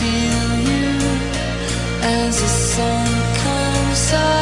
feel you as the sun comes up.